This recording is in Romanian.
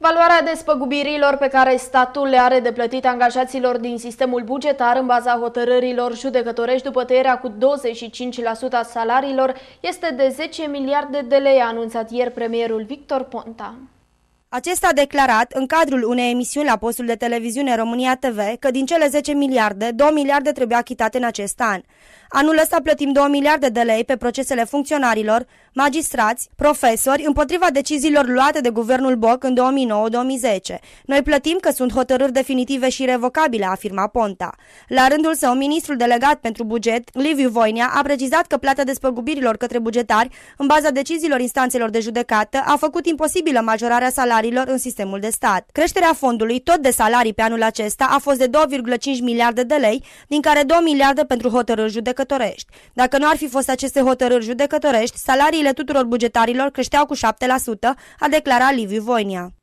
Valoarea despăgubirilor pe care statul le are de plătit angajaților din sistemul bugetar în baza hotărârilor judecătorești după tăierea cu 25% a salariilor este de 10 miliarde de lei, a anunțat ieri premierul Victor Ponta. Acesta a declarat în cadrul unei emisiuni la postul de televiziune România TV că din cele 10 miliarde, 2 miliarde trebuie achitate în acest an. Anul ăsta plătim 2 miliarde de lei pe procesele funcționarilor, magistrați, profesori, împotriva deciziilor luate de guvernul Boc în 2009-2010. Noi plătim că sunt hotărâri definitive și revocabile, a afirmat Ponta. La rândul său, ministrul delegat pentru buget, Liviu Voinea, a precizat că plata despăgubirilor către bugetari, în baza deciziilor instanțelor de judecată, a făcut imposibilă majorarea salariilor în sistemul de stat. Creșterea fondului, tot de salarii pe anul acesta, a fost de 2,5 miliarde de lei, din care 2 miliarde pentru hotărâri judecătorești. Dacă nu ar fi fost aceste hotărâri judecătorești, salariile tuturor bugetarilor creșteau cu 7%, a declarat Liviu Voinia.